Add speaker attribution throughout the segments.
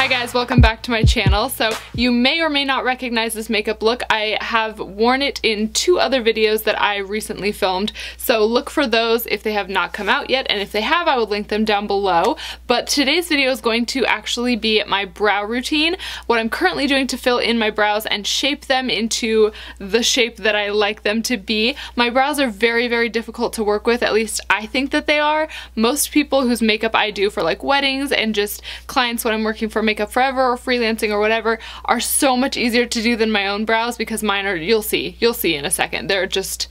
Speaker 1: Hi guys, welcome back to my channel. So you may or may not recognize this makeup look. I have worn it in two other videos that I recently filmed. So look for those if they have not come out yet. And if they have, I will link them down below. But today's video is going to actually be my brow routine. What I'm currently doing to fill in my brows and shape them into the shape that I like them to be. My brows are very, very difficult to work with. At least I think that they are. Most people whose makeup I do for like weddings and just clients when I'm working for Makeup Forever or freelancing or whatever are so much easier to do than my own brows because mine are, you'll see, you'll see in a second. They're just,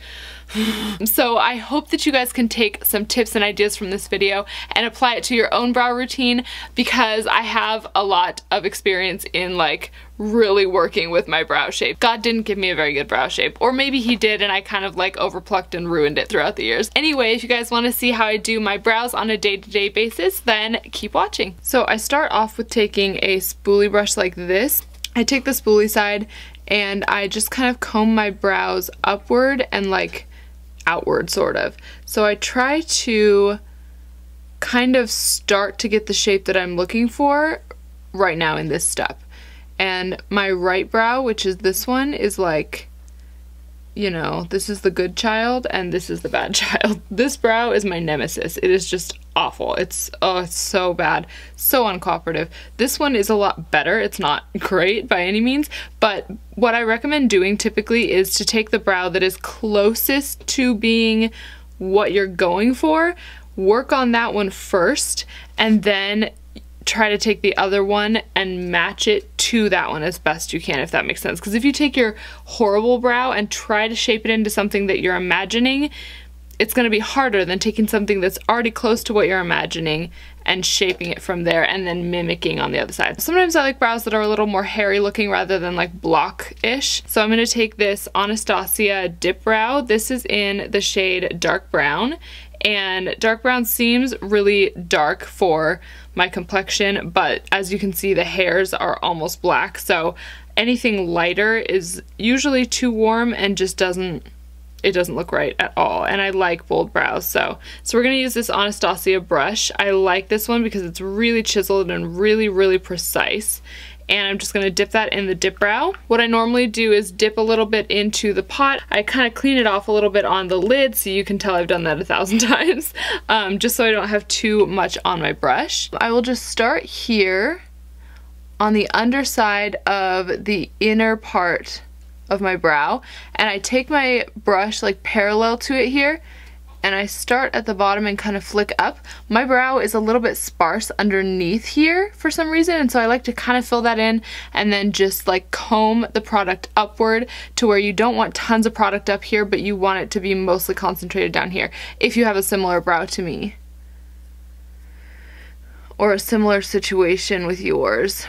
Speaker 1: so I hope that you guys can take some tips and ideas from this video and apply it to your own brow routine because I have a lot of experience in like really working with my brow shape. God didn't give me a very good brow shape or maybe he did and I kind of like overplucked and ruined it throughout the years. Anyway, if you guys want to see how I do my brows on a day-to-day -day basis, then keep watching. So I start off with taking a spoolie brush like this. I take the spoolie side and I just kind of comb my brows upward and like outward sort of. So I try to kind of start to get the shape that I'm looking for right now in this step. And my right brow, which is this one, is like you know, this is the good child and this is the bad child. This brow is my nemesis. It is just awful. It's, oh, it's so bad. So uncooperative. This one is a lot better. It's not great by any means, but what I recommend doing typically is to take the brow that is closest to being what you're going for, work on that one first, and then try to take the other one and match it to that one as best you can, if that makes sense. Because if you take your horrible brow and try to shape it into something that you're imagining, it's going to be harder than taking something that's already close to what you're imagining and shaping it from there and then mimicking on the other side. Sometimes I like brows that are a little more hairy looking rather than like block-ish. So I'm going to take this Anastasia Dip Brow. This is in the shade Dark Brown and dark brown seems really dark for my complexion but as you can see the hairs are almost black so anything lighter is usually too warm and just doesn't it doesn't look right at all and I like bold brows so so we're gonna use this Anastasia brush I like this one because it's really chiseled and really really precise and I'm just gonna dip that in the dip brow. What I normally do is dip a little bit into the pot. I kind of clean it off a little bit on the lid so you can tell I've done that a thousand times um, just so I don't have too much on my brush. I will just start here on the underside of the inner part of my brow and I take my brush like parallel to it here and I start at the bottom and kind of flick up. My brow is a little bit sparse underneath here for some reason and so I like to kind of fill that in and then just like comb the product upward to where you don't want tons of product up here but you want it to be mostly concentrated down here if you have a similar brow to me or a similar situation with yours.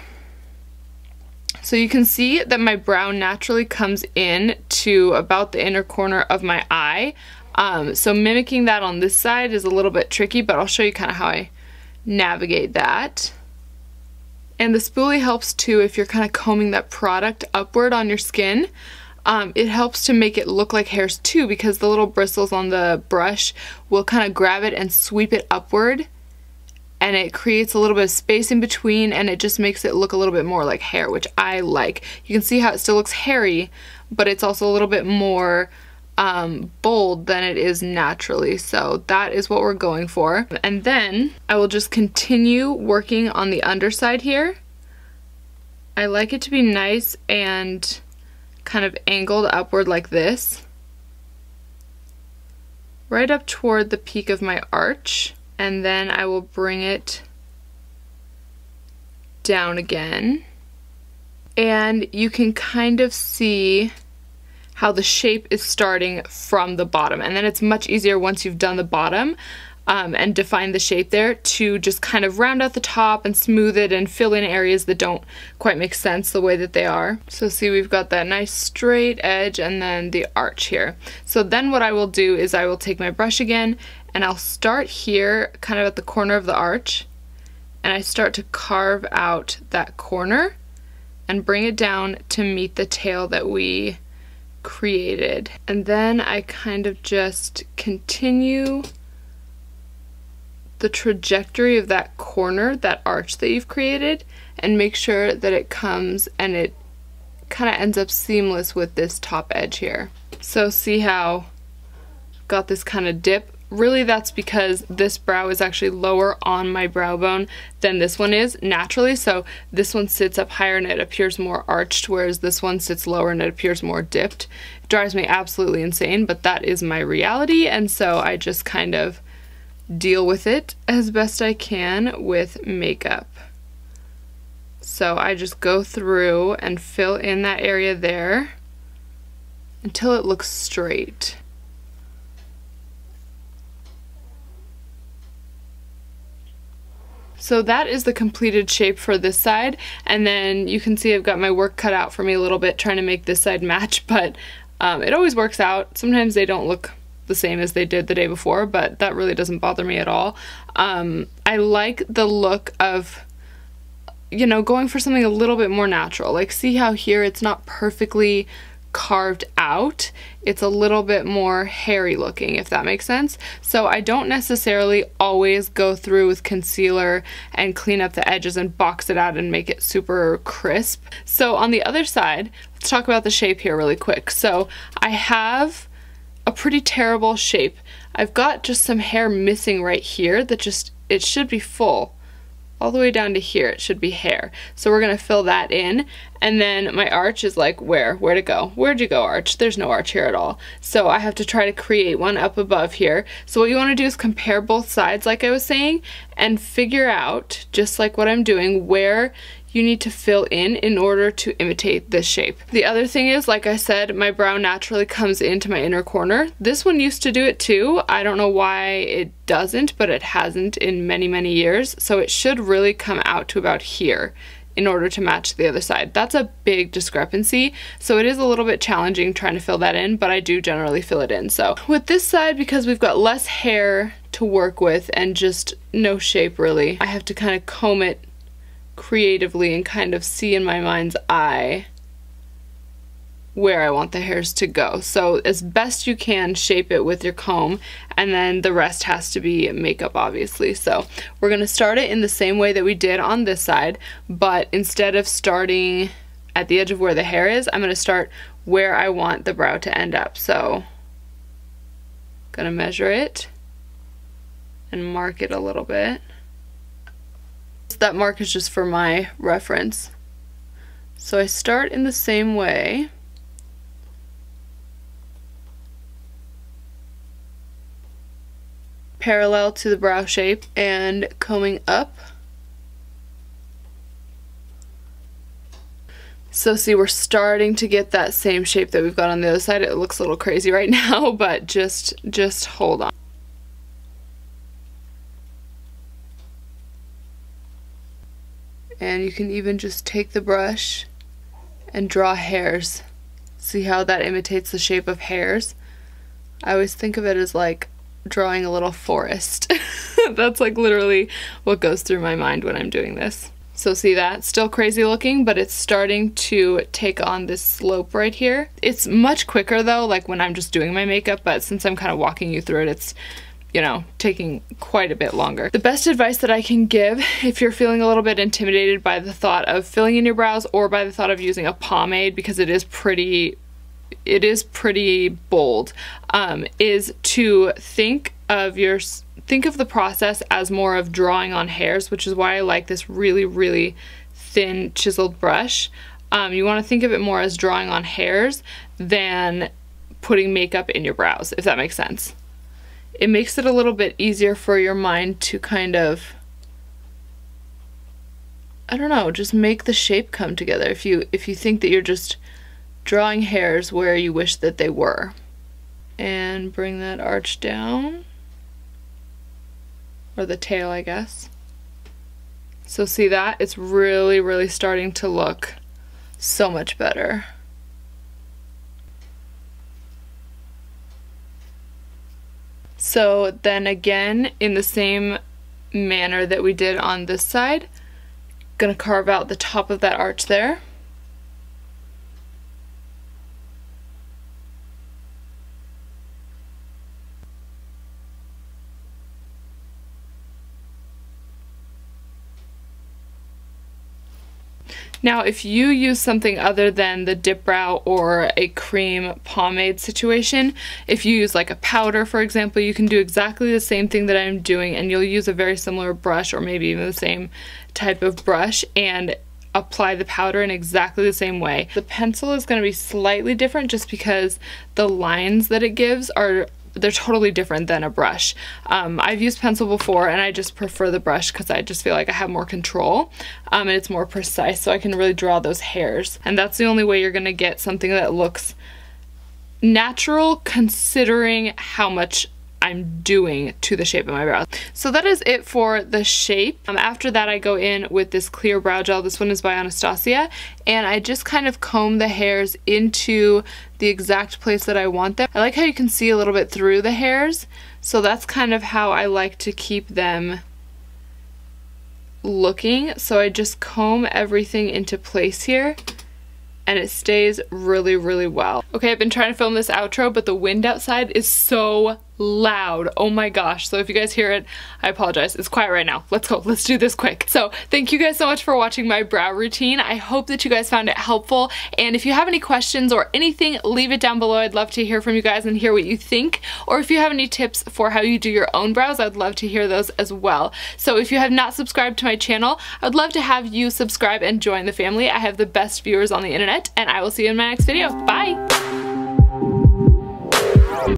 Speaker 1: So you can see that my brow naturally comes in to about the inner corner of my eye. Um, so mimicking that on this side is a little bit tricky, but I'll show you kind of how I navigate that. And the spoolie helps too if you're kind of combing that product upward on your skin. Um, it helps to make it look like hairs too because the little bristles on the brush will kind of grab it and sweep it upward and it creates a little bit of space in between and it just makes it look a little bit more like hair which I like. You can see how it still looks hairy but it's also a little bit more um, bold than it is naturally. So that is what we're going for. And then I will just continue working on the underside here. I like it to be nice and kind of angled upward like this. Right up toward the peak of my arch. And then I will bring it down again. And you can kind of see how the shape is starting from the bottom. And then it's much easier once you've done the bottom um, and define the shape there to just kind of round out the top and smooth it and fill in areas that don't quite make sense the way that they are. So see we've got that nice straight edge and then the arch here. So then what I will do is I will take my brush again and I'll start here kind of at the corner of the arch and I start to carve out that corner and bring it down to meet the tail that we created. And then I kind of just continue the trajectory of that corner, that arch that you've created, and make sure that it comes and it kind of ends up seamless with this top edge here. So see how got this kind of dip? Really that's because this brow is actually lower on my brow bone than this one is naturally. So this one sits up higher and it appears more arched, whereas this one sits lower and it appears more dipped. It drives me absolutely insane, but that is my reality. And so I just kind of deal with it as best I can with makeup. So I just go through and fill in that area there until it looks straight. So that is the completed shape for this side and then you can see I've got my work cut out for me a little bit trying to make this side match but um, it always works out. Sometimes they don't look the same as they did the day before but that really doesn't bother me at all. Um, I like the look of you know, going for something a little bit more natural. Like see how here it's not perfectly carved out. It's a little bit more hairy looking, if that makes sense. So I don't necessarily always go through with concealer and clean up the edges and box it out and make it super crisp. So on the other side, let's talk about the shape here really quick. So I have a pretty terrible shape. I've got just some hair missing right here that just, it should be full all the way down to here it should be hair. So we're gonna fill that in and then my arch is like where? Where to go? Where'd you go arch? There's no arch here at all. So I have to try to create one up above here. So what you want to do is compare both sides like I was saying and figure out just like what I'm doing where you need to fill in in order to imitate this shape. The other thing is, like I said, my brow naturally comes into my inner corner. This one used to do it too. I don't know why it doesn't, but it hasn't in many, many years. So it should really come out to about here in order to match the other side. That's a big discrepancy, so it is a little bit challenging trying to fill that in, but I do generally fill it in. So with this side, because we've got less hair to work with and just no shape really, I have to kind of comb it creatively and kind of see in my mind's eye where I want the hairs to go. So as best you can shape it with your comb and then the rest has to be makeup obviously. So we're to start it in the same way that we did on this side but instead of starting at the edge of where the hair is I'm to start where I want the brow to end up. So to measure it and mark it a little bit that mark is just for my reference. So I start in the same way. Parallel to the brow shape and combing up. So see, we're starting to get that same shape that we've got on the other side. It looks a little crazy right now, but just, just hold on. And you can even just take the brush and draw hairs. See how that imitates the shape of hairs? I always think of it as like drawing a little forest. That's like literally what goes through my mind when I'm doing this. So see that? Still crazy looking, but it's starting to take on this slope right here. It's much quicker though, like when I'm just doing my makeup, but since I'm kind of walking you through it, it's you know, taking quite a bit longer. The best advice that I can give if you're feeling a little bit intimidated by the thought of filling in your brows or by the thought of using a pomade because it is pretty it is pretty bold um, is to think of your think of the process as more of drawing on hairs which is why I like this really really thin chiseled brush um, you want to think of it more as drawing on hairs than putting makeup in your brows if that makes sense it makes it a little bit easier for your mind to kind of I don't know, just make the shape come together if you if you think that you're just drawing hairs where you wish that they were. And bring that arch down. Or the tail, I guess. So see that? It's really, really starting to look so much better. So then again, in the same manner that we did on this side, gonna carve out the top of that arch there. Now, if you use something other than the dip brow or a cream pomade situation, if you use like a powder, for example, you can do exactly the same thing that I'm doing and you'll use a very similar brush or maybe even the same type of brush and apply the powder in exactly the same way. The pencil is going to be slightly different just because the lines that it gives are they're totally different than a brush. Um, I've used pencil before and I just prefer the brush because I just feel like I have more control um, and it's more precise so I can really draw those hairs. And that's the only way you're going to get something that looks natural considering how much I'm doing to the shape of my brows. So that is it for the shape. Um, after that I go in with this clear brow gel. This one is by Anastasia and I just kind of comb the hairs into the exact place that I want them. I like how you can see a little bit through the hairs so that's kind of how I like to keep them looking. So I just comb everything into place here and it stays really, really well. Okay, I've been trying to film this outro, but the wind outside is so loud. Oh my gosh. So if you guys hear it, I apologize. It's quiet right now. Let's go. Let's do this quick. So thank you guys so much for watching my brow routine. I hope that you guys found it helpful. And if you have any questions or anything, leave it down below. I'd love to hear from you guys and hear what you think. Or if you have any tips for how you do your own brows, I'd love to hear those as well. So if you have not subscribed to my channel, I'd love to have you subscribe and join the family. I have the best viewers on the internet and I will see you in my next video. Bye!